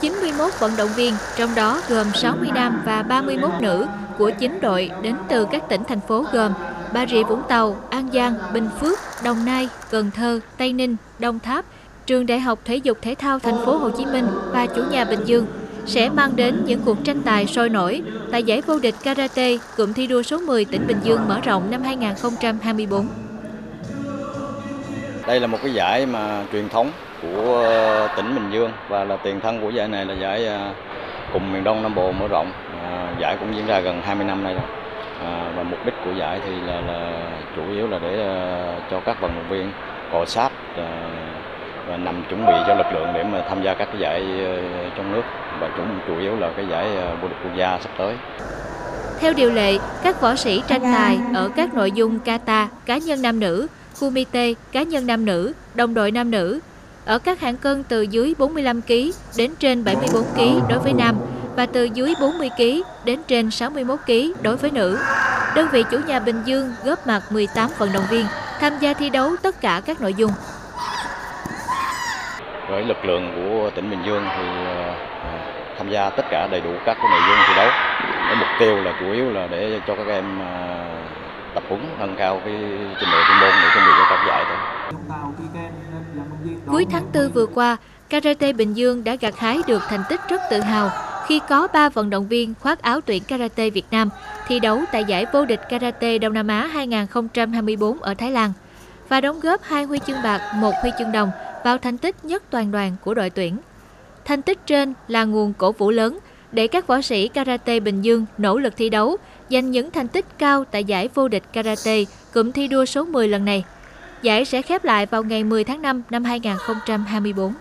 91 vận động viên, trong đó gồm 60 nam và 31 nữ của 9 đội đến từ các tỉnh thành phố gồm Bà Rịa Vũng Tàu, An Giang, Bình Phước, Đồng Nai, Cần Thơ, Tây Ninh, Đồng Tháp, Trường Đại học Thể dục Thể thao Thành phố Hồ Chí Minh và chủ nhà Bình Dương sẽ mang đến những cuộc tranh tài sôi nổi tại giải vô địch karate cụm thi đua số 10 tỉnh Bình Dương mở rộng năm 2024. Đây là một cái giải mà truyền thống của ờ, tỉnh Bình Dương và là tiền thân của giải này là giải ờ, cùng miền Đông Nam Bộ mở rộng. À, giải cũng diễn ra gần 20 năm nay rồi. À, và mục đích của giải thì là, là chủ yếu là để uh, cho các vận động viên cọ sát uh, và nằm chuẩn bị cho lực lượng để mà tham gia các cái giải uh, trong nước và chủ, chủ yếu là cái giải uh, vô địch quốc gia sắp tới. Theo điều lệ, các võ sĩ tranh tài ở các nội dung kata, cá nhân nam nữ, kumite, cá nhân nam nữ, đồng đội nam nữ, ở các hạng cân từ dưới 45 kg đến trên 74 kg đối với nam và từ dưới 40 kg đến trên 61 kg đối với nữ. Đơn vị chủ nhà Bình Dương góp mặt 18 vận động viên tham gia thi đấu tất cả các nội dung. Với lực lượng của tỉnh Bình Dương thì ờ, tham gia tất cả đầy đủ các nội dung thi đấu. Mục tiêu là chủ yếu là để cho các em ờ, tập huấn nâng cao cái trình độ chuyên môn để chuẩn bị cho các giải thôi. Cuối tháng 4 vừa qua, Karate Bình Dương đã gặt hái được thành tích rất tự hào khi có 3 vận động viên khoác áo tuyển karate Việt Nam thi đấu tại giải vô địch karate Đông Nam Á 2024 ở Thái Lan và đóng góp hai huy chương bạc, một huy chương đồng vào thành tích nhất toàn đoàn của đội tuyển. Thành tích trên là nguồn cổ vũ lớn để các võ sĩ karate Bình Dương nỗ lực thi đấu, giành những thành tích cao tại giải vô địch karate cụm thi đua số 10 lần này. Giải sẽ khép lại vào ngày 10 tháng 5 năm 2024.